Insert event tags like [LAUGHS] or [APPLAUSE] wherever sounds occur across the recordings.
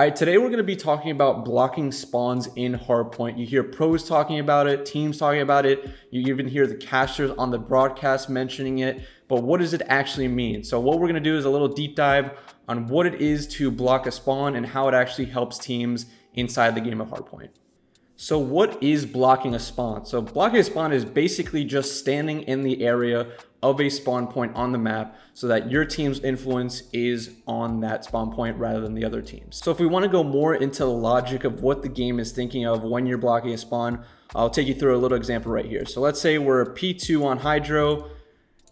All right, today we're going to be talking about blocking spawns in Hardpoint. You hear pros talking about it, teams talking about it. You even hear the casters on the broadcast mentioning it. But what does it actually mean? So what we're going to do is a little deep dive on what it is to block a spawn and how it actually helps teams inside the game of Hardpoint. So what is blocking a spawn? So blocking a spawn is basically just standing in the area of a spawn point on the map so that your team's influence is on that spawn point rather than the other teams. So if we want to go more into the logic of what the game is thinking of when you're blocking a spawn, I'll take you through a little example right here. So let's say we're P2 on Hydro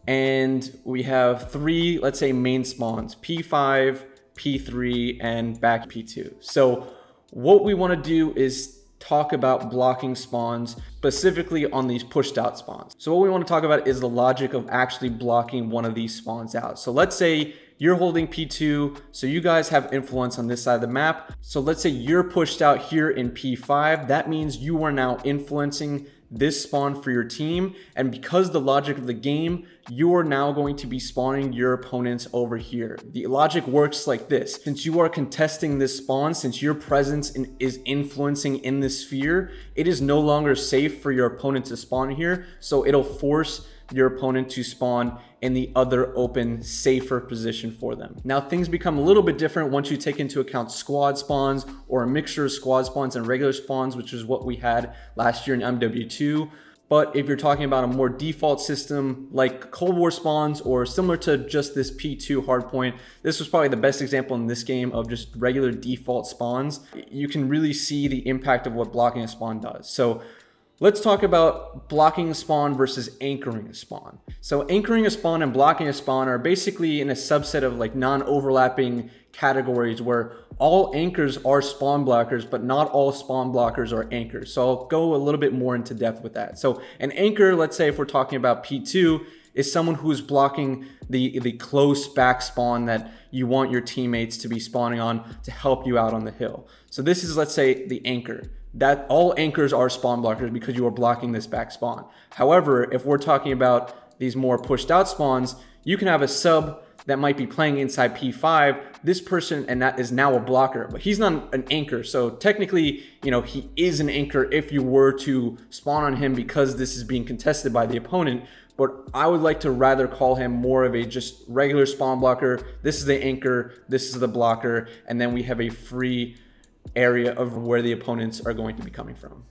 and we have three, let's say main spawns, P5, P3, and back P2. So what we want to do is talk about blocking spawns specifically on these pushed out spawns. So what we want to talk about is the logic of actually blocking one of these spawns out. So let's say you're holding P2, so you guys have influence on this side of the map. So let's say you're pushed out here in P5. That means you are now influencing this spawn for your team. And because the logic of the game, you are now going to be spawning your opponents over here. The logic works like this. Since you are contesting this spawn, since your presence in, is influencing in this sphere, it is no longer safe for your opponent to spawn here. So it'll force your opponent to spawn in the other open, safer position for them. Now, things become a little bit different once you take into account squad spawns or a mixture of squad spawns and regular spawns, which is what we had last year in MW2. But if you're talking about a more default system like Cold War spawns or similar to just this P2 hardpoint, this was probably the best example in this game of just regular default spawns. You can really see the impact of what blocking a spawn does. So Let's talk about blocking a spawn versus anchoring a spawn. So anchoring a spawn and blocking a spawn are basically in a subset of like non-overlapping categories where all anchors are spawn blockers, but not all spawn blockers are anchors. So I'll go a little bit more into depth with that. So an anchor, let's say if we're talking about P2, is someone who's blocking the, the close back spawn that you want your teammates to be spawning on to help you out on the hill. So this is, let's say, the anchor that all anchors are spawn blockers because you are blocking this back spawn. However, if we're talking about these more pushed out spawns, you can have a sub that might be playing inside P5. This person and that is now a blocker, but he's not an anchor. So technically, you know, he is an anchor if you were to spawn on him because this is being contested by the opponent. But I would like to rather call him more of a just regular spawn blocker. This is the anchor, this is the blocker, and then we have a free area of where the opponents are going to be coming from.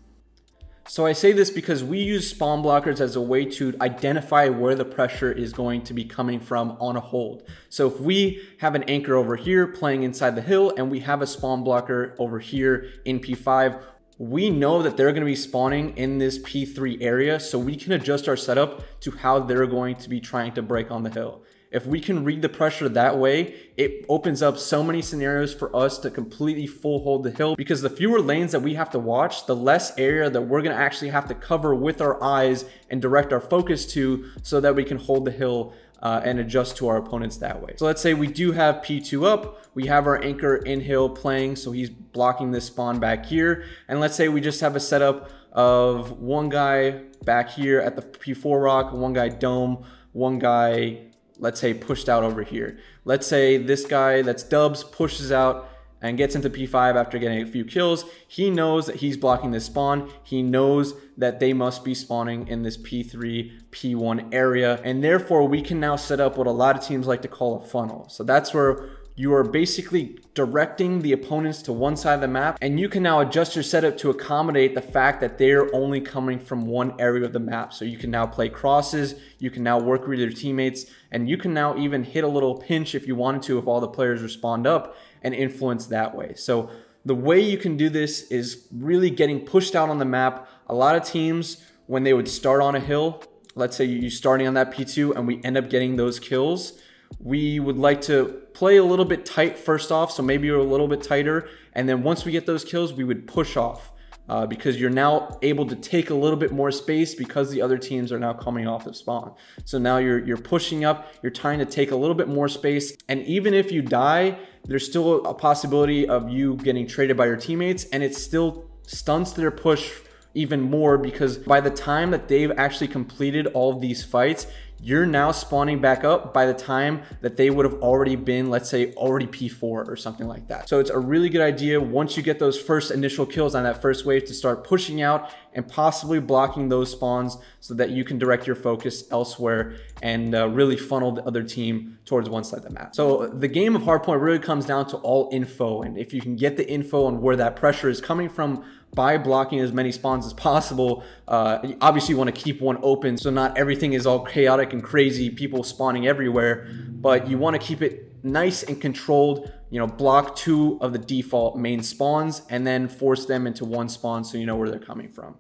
So I say this because we use spawn blockers as a way to identify where the pressure is going to be coming from on a hold. So if we have an anchor over here playing inside the hill and we have a spawn blocker over here in P5, we know that they're going to be spawning in this P3 area, so we can adjust our setup to how they're going to be trying to break on the hill. If we can read the pressure that way, it opens up so many scenarios for us to completely full hold the hill because the fewer lanes that we have to watch, the less area that we're to actually have to cover with our eyes and direct our focus to so that we can hold the hill uh, and adjust to our opponents that way. So let's say we do have P2 up, we have our anchor in hill playing, so he's blocking this spawn back here. And let's say we just have a setup of one guy back here at the P4 rock, one guy dome, one guy let's say pushed out over here. Let's say this guy that's dubs pushes out and gets into P5 after getting a few kills. He knows that he's blocking this spawn. He knows that they must be spawning in this P3, P1 area. And therefore we can now set up what a lot of teams like to call a funnel. So that's where you are basically directing the opponents to one side of the map and you can now adjust your setup to accommodate the fact that they're only coming from one area of the map. So you can now play crosses, you can now work with your teammates, and you can now even hit a little pinch if you wanted to if all the players respond up and influence that way. So the way you can do this is really getting pushed out on the map. A lot of teams, when they would start on a hill, let's say you're starting on that P2 and we end up getting those kills, we would like to play a little bit tight first off, so maybe you're a little bit tighter. And then once we get those kills, we would push off uh, because you're now able to take a little bit more space because the other teams are now coming off of spawn. So now you're, you're pushing up, you're trying to take a little bit more space. And even if you die, there's still a possibility of you getting traded by your teammates and it still stunts their push even more because by the time that they've actually completed all of these fights, you're now spawning back up by the time that they would have already been, let's say, already P4 or something like that. So it's a really good idea once you get those first initial kills on that first wave to start pushing out and possibly blocking those spawns so that you can direct your focus elsewhere and uh, really funnel the other team towards one side of the map. So the game of Hardpoint really comes down to all info. And if you can get the info on where that pressure is coming from by blocking as many spawns as possible. Uh, obviously, you want to keep one open so not everything is all chaotic and crazy, people spawning everywhere, but you want to keep it nice and controlled. You know, block two of the default main spawns and then force them into one spawn so you know where they're coming from.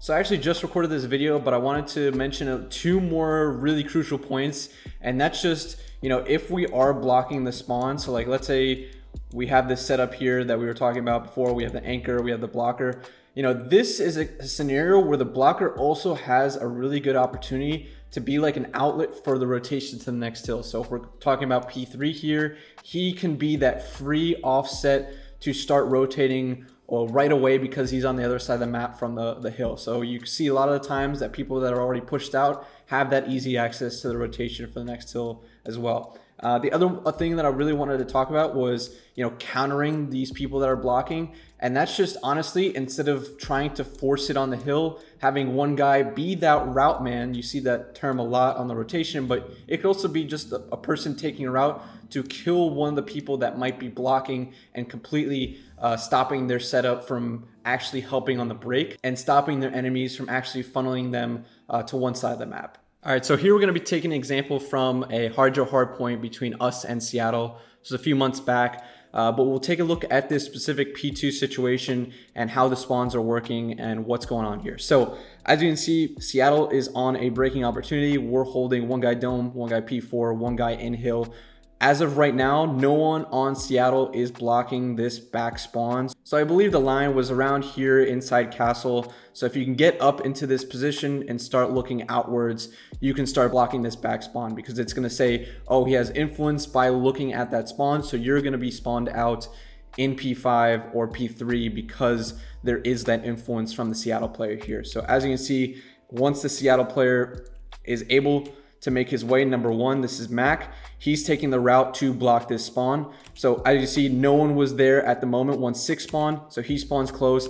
So I actually just recorded this video, but I wanted to mention two more really crucial points. And that's just, you know, if we are blocking the spawn, so like let's say we have this setup here that we were talking about before. We have the anchor, we have the blocker. You know, this is a, scenario where the blocker also has a really good opportunity to be like an outlet for the rotation to the next hill. So if we're talking about P3 here, he can be that free offset to start rotating or right away because he's on the other side of the map from the, the hill. So you see a lot of the times that people that are already pushed out have that easy access to the rotation for the next hill as well. Uh, the other thing that I really wanted to talk about was, you know, countering these people that are blocking. And that's just honestly, instead of trying to force it on the hill, having one guy be that route man, you see that term a lot on the rotation, but it could also be just a, a person taking a route to kill one of the people that might be blocking and completely uh, stopping their setup from actually helping on the break and stopping their enemies from actually funneling them uh, to one side of the map. All right, so here we're going to be taking an example from a Hydro hard point between us and Seattle. This was a few months back, uh, but we'll take a look at this specific P2 situation and how the spawns are working and what's going on here. So as you can see, Seattle is on a breaking opportunity. We're holding one guy dome, one guy P4, one guy in hill. As of right now, no one on Seattle is blocking this back spawn. So I believe the line was around here inside castle. So if you can get up into this position and start looking outwards, you can start blocking this back spawn because it's gonna say, oh, he has influence by looking at that spawn. So you're gonna be spawned out in P5 or P3 because there is that influence from the Seattle player here. So as you can see, once the Seattle player is able to make his way. Number one, this is Mac. He's taking the route to block this spawn. So as you see, no one was there at the moment once six spawn. So he spawns close.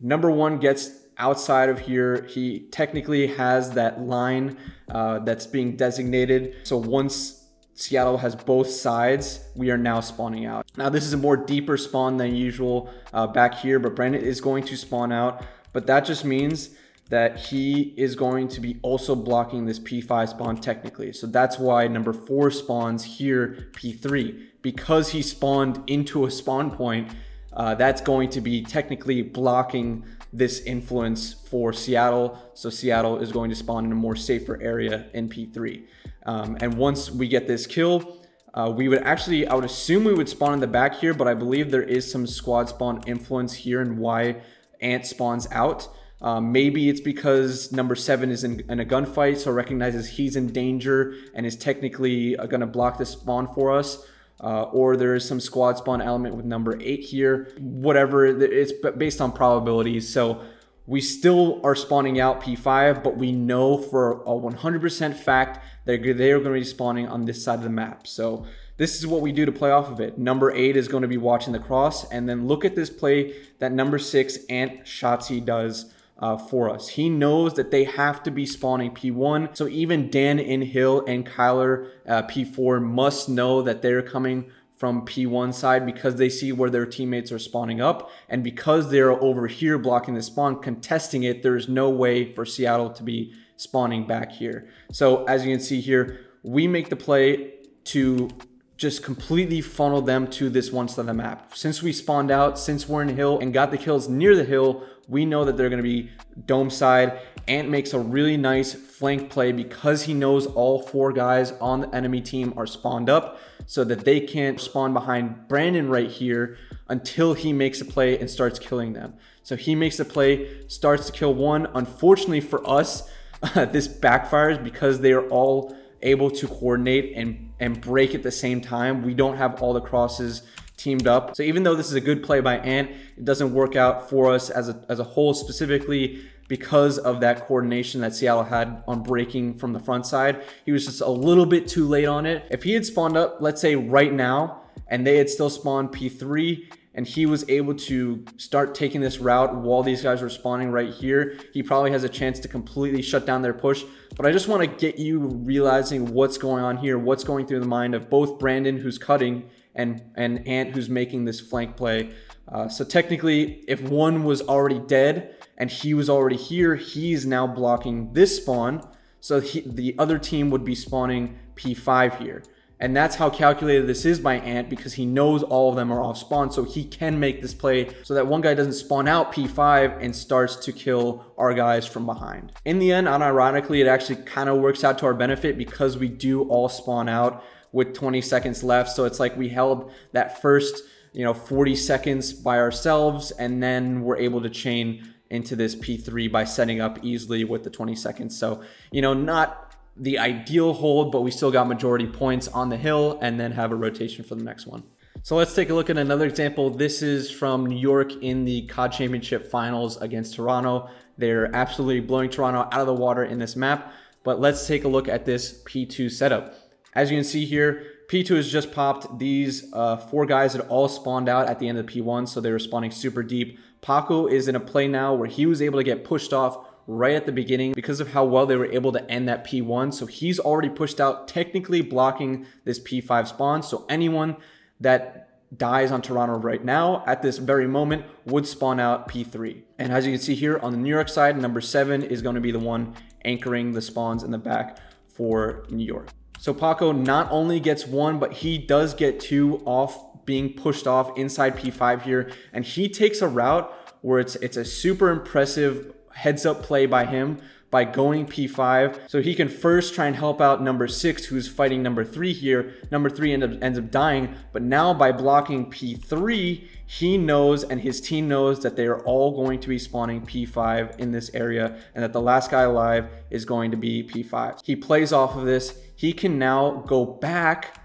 Number one gets outside of here. He technically has that line uh, that's being designated. So once Seattle has both sides, we are now spawning out. Now this is a more deeper spawn than usual uh, back here, but Brandon is going to spawn out. But that just means that he is going to be also blocking this P5 spawn technically. So that's why number four spawns here P3. Because he spawned into a spawn point, uh, that's going to be technically blocking this influence for Seattle. So Seattle is going to spawn in a more safer area in P3. Um, and once we get this kill, uh, we would actually, I would assume we would spawn in the back here, but I believe there is some squad spawn influence here and why Ant spawns out. Um, maybe it's because number seven is in, in, a gunfight, so recognizes he's in danger and is technically uh, going to block the spawn for us. Uh, or there is some squad spawn element with number eight here. Whatever, it's based on probabilities. So we still are spawning out P5, but we know for a 100% fact that they are going to be spawning on this side of the map. So this is what we do to play off of it. Number eight is going to be watching the cross, and then look at this play that number six Ant Shotzzy does uh, for us. He knows that they have to be spawning P1. So even Dan in Hill and Kyler uh, P4 must know that they're coming from P1 side because they see where their teammates are spawning up. And because they're over here blocking the spawn, contesting it, there's no way for Seattle to be spawning back here. So as you can see here, we make the play to just completely funnel them to this one side of the map. Since we spawned out, since we're in hill and got the kills near the hill, we know that they're going to be dome side. Ant makes a really nice flank play because he knows all four guys on the enemy team are spawned up so that they can't spawn behind Brandon right here until he makes a play and starts killing them. So he makes a play, starts to kill one. Unfortunately for us, [LAUGHS] this backfires because they are all able to coordinate and, and break at the same time. We don't have all the crosses teamed up. So even though this is a good play by Ant, it doesn't work out for us as a, as a whole. Specifically, because of that coordination that Seattle had on breaking from the front side. He was just a little bit too late on it. If he had spawned up, let's say right now, and they had still spawned P3 and he was able to start taking this route while these guys were spawning right here, he probably has a chance to completely shut down their push. But I just want to get you realizing what's going on here, what's going through the mind of both Brandon, who's cutting, and, and Ant, who's making this flank play. Uh, so technically, if one was already dead and he was already here, he's now blocking this spawn. So he, the other team would be spawning P5 here. And that's how calculated this is by Ant because he knows all of them are off spawn. So he can make this play so that one guy doesn't spawn out P5 and starts to kill our guys from behind. In the end, unironically, it actually kind of works out to our benefit because we do all spawn out with 20 seconds left. So it's like we held that first, you know, 40 seconds by ourselves and then we're able to chain into this P3 by setting up easily with the 20 seconds. So, you know, not the ideal hold, but we still got majority points on the hill and then have a rotation for the next one. So let's take a look at another example. This is from New York in the COD Championship Finals against Toronto. They're absolutely blowing Toronto out of the water in this map. But let's take a look at this P2 setup. As you can see here, P2 has just popped. These uh, four guys had all spawned out at the end of P1, so they were spawning super deep. Paco is in a play now where he was able to get pushed off right at the beginning because of how well they were able to end that P1. So he's already pushed out, technically blocking this P5 spawn. So anyone that dies on Toronto right now at this very moment would spawn out P3. And as you can see here on the New York side, number seven is going to be the one anchoring the spawns in the back for New York. So Paco not only gets one, but he does get two off being pushed off inside P5 here. And he takes a route where it's it's a super impressive heads up play by him by going P5. So he can first try and help out number six, who's fighting number three here. Number three end up, ends up dying, but now by blocking P3, he knows and his team knows that they are all going to be spawning P5 in this area and that the last guy alive is going to be P5. He plays off of this. He can now go back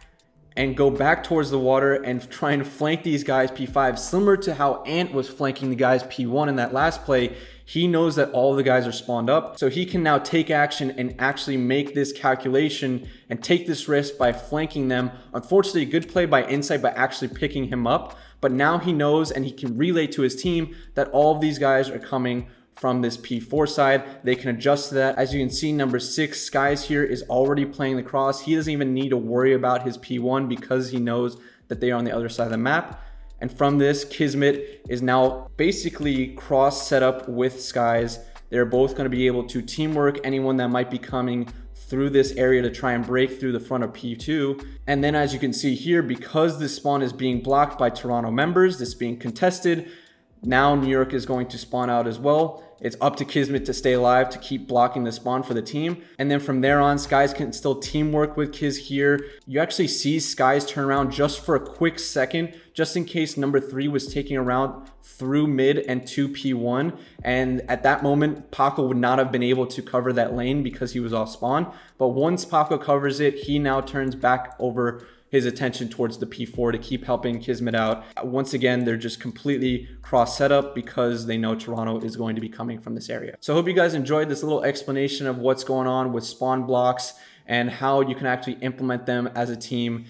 and go back towards the water and try and flank these guys P5, similar to how Ant was flanking the guys P1 in that last play. He knows that all the guys are spawned up, so he can now take action and actually make this calculation and take this risk by flanking them. Unfortunately, a good play by Insight by actually picking him up, but now he knows and he can relay to his team that all of these guys are coming from this P4 side. They can adjust to that. As you can see, number six, Skyz here is already playing the cross. He doesn't even need to worry about his P1 because he knows that they are on the other side of the map. And from this, Kismet is now basically cross set up with Skyz. They're both going to be able to teamwork anyone that might be coming through this area to try and break through the front of P2. And then as you can see here, because this spawn is being blocked by Toronto members, this being contested, now New York is going to spawn out as well. It's up to Kismet to stay alive to keep blocking the spawn for the team. And then from there on, Skyz can still teamwork with Kiz here. You actually see Skyz turn around just for a quick second, just in case number three was taking around through mid and 2P1. And at that moment, Paco would not have been able to cover that lane because he was off spawn. But once Paco covers it, he now turns back over his attention towards the P4 to keep helping Kismet out. Once again, they're just completely cross setup because they know Toronto is going to be coming from this area. So I hope you guys enjoyed this little explanation of what's going on with spawn blocks and how you can actually implement them as a team